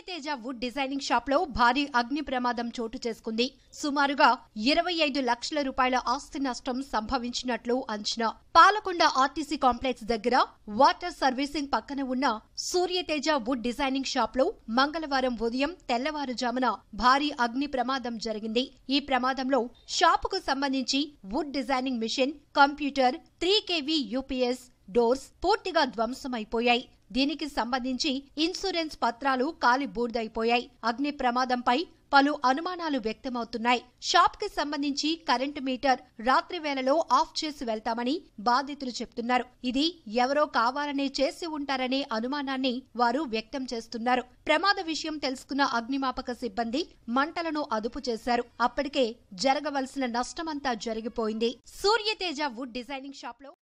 Surya Teja would designing షాప్లో భారీ అగ్ని ప్రమాదం చోటు చేసుకుంది. సుమారుగా ఇరవై ఐదు లక్షల రూపాయల ఆస్తి నష్టం సంభవించినట్లు అంచనా. పాలకొండ ఆర్టీసీ కాంప్లెక్స్ దగ్గర వాటర్ సర్వీసింగ్ పక్కన ఉన్న సూర్యతేజ వుడ్ డిజైనింగ్ షాప్లో మంగళవారం ఉదయం తెల్లవారుజామున భారీ అగ్ని ప్రమాదం జరిగింది. ఈ ప్రమాదంలో షాపుకు సంబంధించి wood designing machine computer three KV UPS doors పూర్తిగా ధ్వంసమైపోయాయి. దీనికి సంబంధించి ఇన్సూరెన్స్ పత్రాలు కాలి బూడిదైపోయాయి అగ్ని ప్రమాదంపై పలు అనుమానాలు వ్యక్తమవుతున్నాయి. షాప్కి సంబంధించి కరెంటు మీటర్ రాత్రి వేళలో ఆఫ్ చేసి వెళ్తామని బాధితులు చెప్తున్నారు. ఇది ఎవరో కావాలనే చేసి ఉంటారనే అనుమానాన్ని వారు వ్యక్తం చేస్తున్నారు. ప్రమాద విషయం తెలుసుకున్న అగ్నిమాపక సిబ్బంది మంటలను అదుపు చేశారు. అప్పటికే జరగవలసిన నష్టమంతా జరిగిపోయింది. సూర్యతేజ వుడ్ డిజైనింగ్ షాప్లో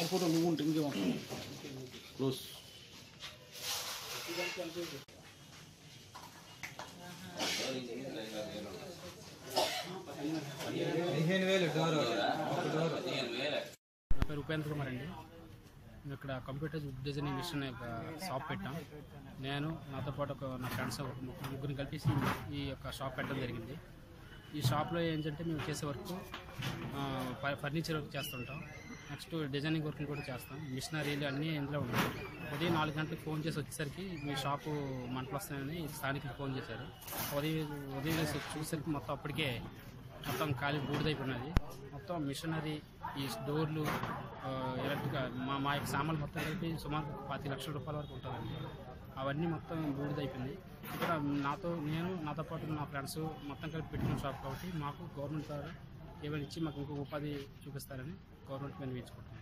ఆయన ఫోటో నువ్వు ఉంటే ఇంకేమంటావు క్లోజ్ పదిహేను వేలు డోర్. ఒక డోర్. నా పేరు ఉపేంద్ర కుమార్ అండి మేము ఇక్కడ కంప్యూటర్ డిజైనింగ్ మిషన్ యొక్క షాప్ పెట్టాం. నేను నాతో పాటు ఒక నా ఫ్రెండ్స్ ఒక ముగ్గురు- ముగ్గురిని కలిపి ఈ యొక్క షాప్ పెట్టడం జరిగింది. ఈ షాప్లో ఏంటంటే మేము చేసే వర్క్ ఫర్నిచర్ వర్క్ చేస్తుంటాం. నెక్స్ట్ డిజైనింగ్ వర్క్ కూడా చేస్తాం. మిషనరీలు అన్నీ ఇందులో ఉన్నాయి. ఉదయం నాలుగు గంటలకు ఫోన్ చేసి వచ్చేసరికి మీ షాపు మంటలు వస్తాయని స్థానికులు ఫోన్ చేశారు. ఉదయం ఉదయం చేసి చూసేసరికి మొత్తం అప్పటికే మొత్తం ఖాళీ బూడిదైపోయినది మొత్తం మిషనరీ ఈ డోర్లు ఎలక్ట్రిక్ మా మా యొక్క సామాన్లు మొత్తం కలిపి సుమారు పాతి లక్షల రూపాయల వరకు ఉంటుందండి అవన్నీ మొత్తం బూడిదైపోయింది ఇక్కడ నాతో నేను నాతో పాటు నా ఫ్రెండ్స్ మొత్తం కలిపి పెట్టిన షాప్ కాబట్టి మాకు గవర్నమెంట్ ద్వారా ఏమైనా ఇచ్చి మాకు ఇంకొక ఉపాధి చూపిస్తారని గవర్నమెంట్ మేము వేయించుకుంటున్నాం.